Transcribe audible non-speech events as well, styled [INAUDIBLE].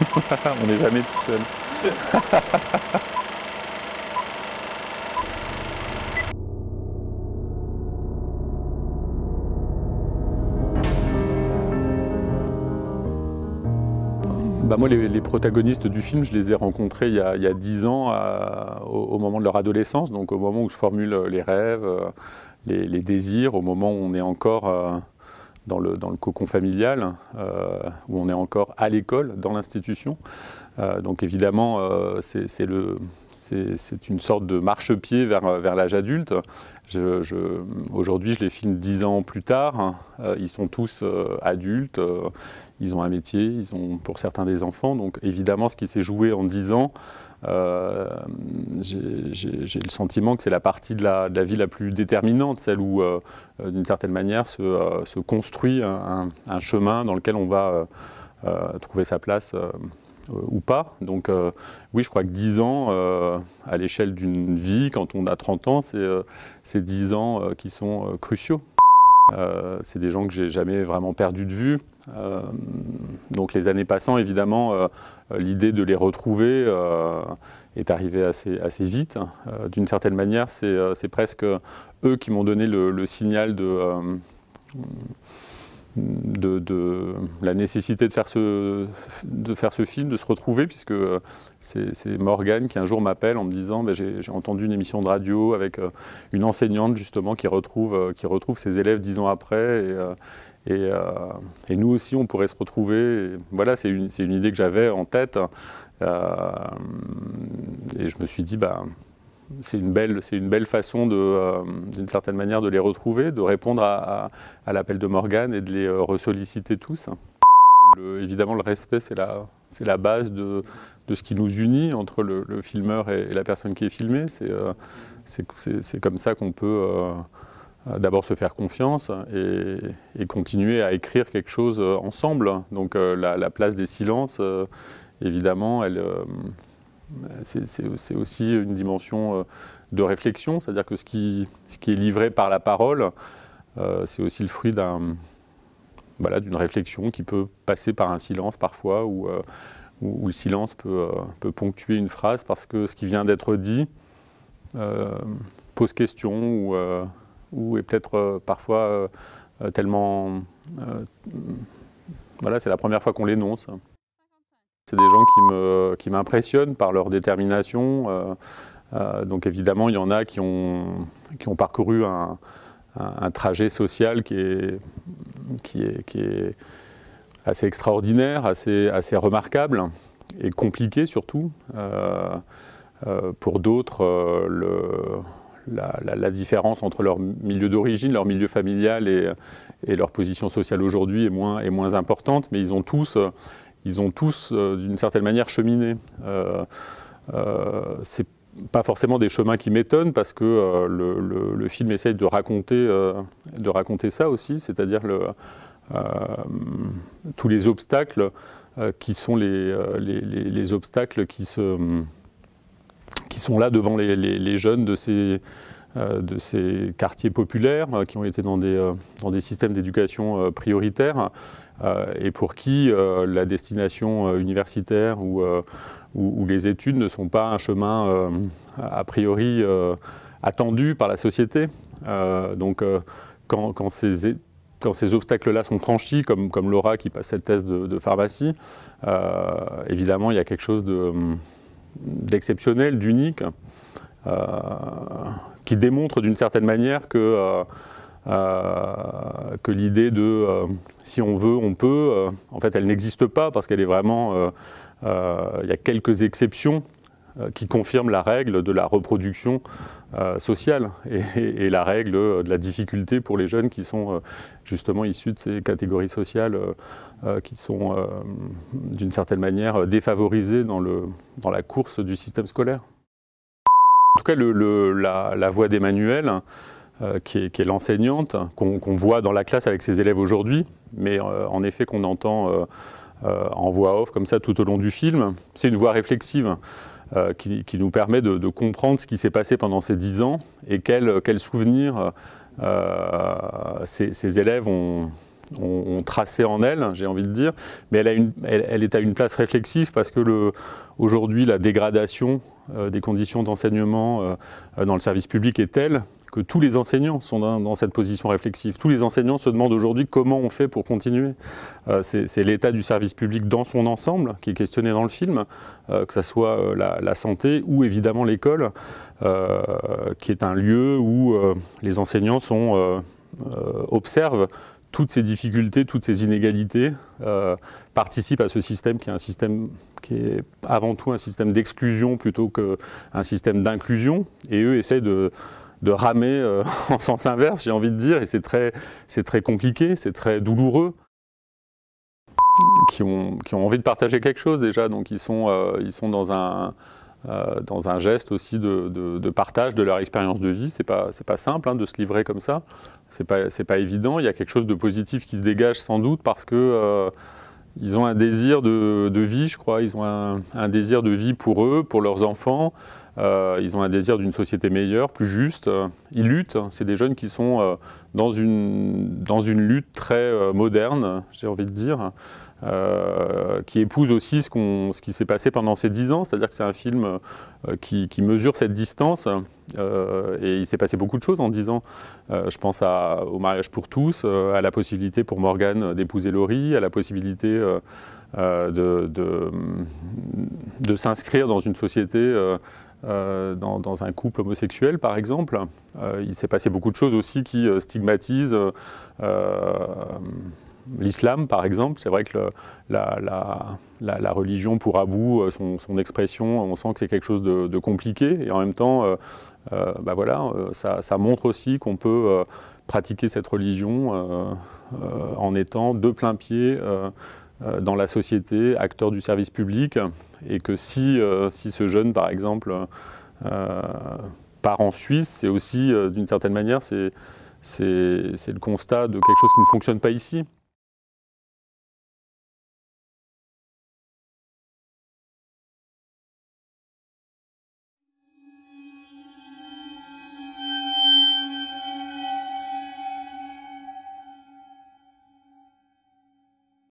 [LAUGHS] On n'est jamais tout seul. [LAUGHS] Bah moi, les, protagonistes du film, je les ai rencontrés il y a dix ans, au, moment de leur adolescence, donc au moment où je formule les rêves, euh, les, désirs, au moment où on est encore euh, dans, le, le, cocon familial, euh, où on est encore à l'école, dans l'institution. donc évidemment, c'est une sorte de marchepied vers, vers l'âge adulte. Aujourd'hui, je les filme dix ans plus tard. ils sont tous adultes ils ont un métier, ils ont pour certains des enfants. Donc évidemment, ce qui s'est joué en 10 ans, euh, j'ai le sentiment que c'est la partie de la, vie la plus déterminante, celle où, euh, d'une certaine manière, se, euh, construit un, chemin dans lequel on va trouver sa place ou pas. Donc oui, je crois que 10 ans, à l'échelle d'une vie, quand on a 30 ans, c'est 10 ans qui sont cruciaux. c'est des gens que j'ai jamais vraiment perdu de vue. Euh, donc les années passant, évidemment, euh, l'idée de les retrouver euh, est arrivée assez, assez vite. D'une certaine manière, c'est presque eux qui m'ont donné le, signal de, de, la nécessité de faire, ce, de faire ce film, de se retrouver, puisque c'est Morgane qui un jour m'appelle en me disant bah, j'ai entendu une émission de radio avec une enseignante justement qui retrouve, qui retrouve ses élèves dix ans après. Et, euh, et, nous aussi, on pourrait se retrouver. voilà, c'est une, une, idée que j'avais en tête. Euh, et je me suis dit, bah, c'est une, belle, une belle façon, euh, d'une certaine manière, de les retrouver, de répondre à, l'appel de Morgane et de les ressolliciter tous. évidemment, le respect, c'est la, la base de, de, ce qui nous unit entre le, filmeur et, la personne qui est filmée. C'est comme ça qu'on peut euh, d'abord se faire confiance et, continuer à écrire quelque chose euh, ensemble. Donc euh, la, place des silences, évidemment, elle, c'est aussi une dimension de réflexion, c'est-à-dire que ce qui, est livré par la parole, c'est aussi le fruit d'une réflexion qui peut passer par un silence parfois, où, où, le silence peut, ponctuer une phrase parce que ce qui vient d'être dit pose question ou ou est peut-être euh, parfois euh, euh, tellement... voilà, c'est la première fois qu'on l'énonce. C'est des gens qui m'impressionnent qui par leur détermination. donc évidemment, il y en a qui ont, qui ont parcouru un, un, trajet social qui est, qui est, qui est assez extraordinaire, assez, assez remarquable et compliqué surtout. pour d'autres, le la, différence entre leur milieu d'origine, leur milieu familial et, leur position sociale aujourd'hui est moins, est moins importante, mais ils ont tous, ils ont tous euh, d'une certaine manière cheminé. Euh, euh, c'est pas forcément des chemins qui m'étonnent parce que le, film essaye de raconter, de raconter ça aussi, c'est-à-dire tous les obstacles qui sont les, les obstacles qui sont là devant les, jeunes de ces, de ces quartiers populaires euh, qui ont été dans des, euh, systèmes d'éducation prioritaires et pour qui la destination universitaire ou, ou, les études ne sont pas un chemin a priori attendu par la société. donc quand, ces, obstacles-là sont franchis, comme, comme Laura qui passe cette thèse de, pharmacie, évidemment il y a quelque chose de d'exceptionnel, d'unique, euh, qui démontre d'une certaine manière que, euh, euh, que l'idée de si on veut, on peut, en fait, elle n'existe pas parce qu'elle est vraiment. Il y a quelques exceptions qui confirment la règle de la reproduction sociale et, la règle de la difficulté pour les jeunes qui sont justement issus de ces catégories sociales euh, qui sont euh, d'une certaine manière défavorisés dans, le, dans la course du système scolaire. En tout cas, la, voix d'Emmanuel, euh, qui est, l'enseignante, qu'on voit dans la classe avec ses élèves aujourd'hui, mais en effet qu'on entend en voix off comme ça tout au long du film, c'est une voix réflexive. qui, nous permet de, comprendre ce qui s'est passé pendant ces dix ans et quels quel souvenirs ces, élèves ont, tracé en elle, j'ai envie de dire, mais elle, est à une place réflexive parce que aujourd'hui la dégradation des conditions d'enseignement dans le service public est telle que tous les enseignants sont dans, cette position réflexive. Tous les enseignants se demandent aujourd'hui comment on fait pour continuer. Euh, c'est l'état du service public dans son ensemble qui est questionné dans le film, euh, que ce soit euh, la, santé ou évidemment l'école, qui est un lieu où les enseignants observent toutes ces difficultés, toutes ces inégalités, participent à ce système qui est un système qui est avant tout un système d'exclusion plutôt qu'un système d'inclusion, et eux essayent de de ramer euh, [LAUGHS] en sens inverse, j'ai envie de dire, et c'est très, très compliqué, c'est très douloureux. Qui ont, qui ont envie de partager quelque chose déjà, donc ils sont, euh, ils sont dans, un, euh, dans un geste aussi de, partage de leur expérience de vie. C'est pas, pas simple hein, de se livrer comme ça, c'est pas, pas évident. Il y a quelque chose de positif qui se dégage sans doute parce que ils ont un désir de, vie, je crois, ils ont un, désir de vie pour eux, pour leurs enfants. Euh, ils ont un désir d'une société meilleure, plus juste. Ils luttent. C'est des jeunes qui sont euh, dans, une, dans une lutte très euh, moderne, j'ai envie de dire, qui épouse aussi ce, qui s'est passé pendant ces dix ans. C'est-à-dire que c'est un film qui, mesure cette distance. et il s'est passé beaucoup de choses en dix ans. je pense au mariage pour tous, à la possibilité pour Morgane d'épouser Laurie, à la possibilité de, s'inscrire dans une société euh, dans, un couple homosexuel, par exemple. Euh, il s'est passé beaucoup de choses aussi qui euh, stigmatisent l'islam, par exemple. C'est vrai que la, religion pour Abou, son, son, expression, on sent que c'est quelque chose de, compliqué. Et en même temps, bah voilà, ça, ça, montre aussi qu'on peut pratiquer cette religion en étant de plein pied euh, dans la société, acteur du service public, et que si, euh, si ce jeune, par exemple, euh, part en Suisse, c'est aussi, d'une certaine manière, c'est le constat de quelque chose qui ne fonctionne pas ici.